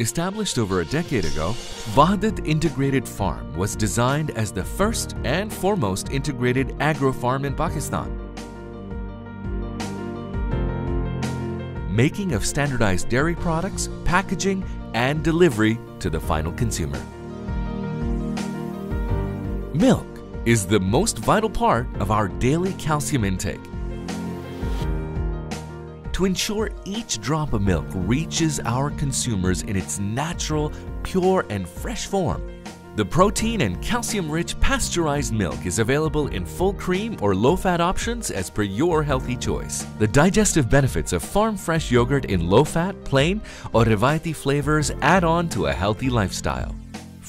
Established over a decade ago, Wahdat Integrated Farm was designed as the first and foremost integrated agro farm in Pakistan. Making of standardized dairy products, packaging, and delivery to the final consumer. Milk is the most vital part of our daily calcium intake. To ensure each drop of milk reaches our consumers in its natural, pure, and fresh form, the protein and calcium-rich pasteurized milk is available in full cream or low-fat options as per your healthy choice. The digestive benefits of farm fresh yogurt in low-fat, plain, or Revayati flavors add on to a healthy lifestyle.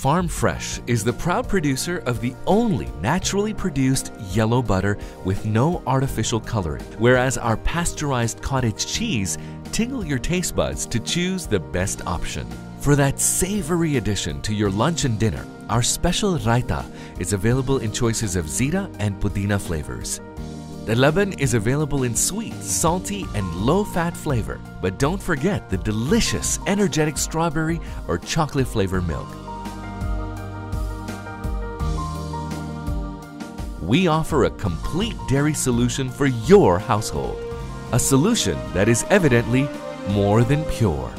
Farm Fresh is the proud producer of the only naturally produced yellow butter with no artificial coloring, whereas our pasteurized cottage cheese tingle your taste buds to choose the best option. For that savory addition to your lunch and dinner, our special raita is available in choices of zira and pudina flavors. The laban is available in sweet, salty, and low-fat flavor, but don't forget the delicious, energetic strawberry or chocolate flavor milk. We offer a complete dairy solution for your household. A solution that is evidently more than pure.